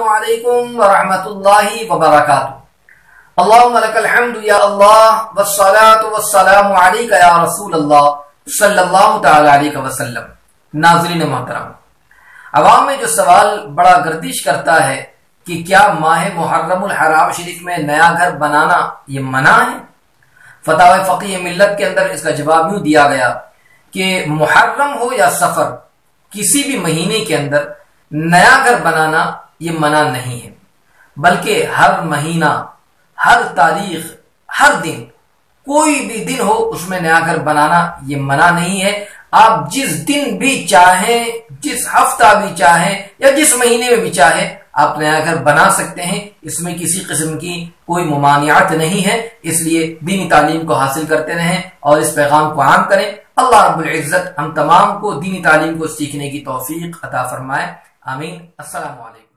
السلام علیکم ورحمۃ اللہ وبرکاتہ۔ اللہم لک الحمد یا اللہ والصلاة والسلام علیکہ یا رسول اللہ صلی اللہ تعالی علیہ وسلم۔ ناظرین محترم، عوام میں جو سوال بڑا گردش کرتا ہے کہ کیا ماہ محرم الحرام شریف میں نیا گھر بنانا یہ منع ہے؟ فتح فقی ملت کے اندر اس کا جواب یوں دیا گیا کہ محرم ہو یا سفر، کسی بھی مہینے کے اندر نیا گھر بنانا یہ منع نہیں ہے۔ بلکہ ہر مہینہ، ہر تاریخ، ہر دن، کوئی بھی دن ہو اس میں نیا گھر بنانا یہ منع نہیں ہے۔ آپ جس دن بھی چاہیں، جس ہفتہ بھی چاہیں یا جس مہینے میں بھی چاہیں، آپ نیا گھر بنا سکتے ہیں۔ اس میں کسی قسم کی کوئی ممانعات نہیں ہے۔ اس لیے دینی تعلیم کو حاصل کرتے رہیں اور اس پیغام کو عام کریں۔ اللہ رب العزت ہم تمام کو دینی تعلیم کو سیکھنے کی توفیق عطا فرمائے۔ آمین۔ السلام علیکم۔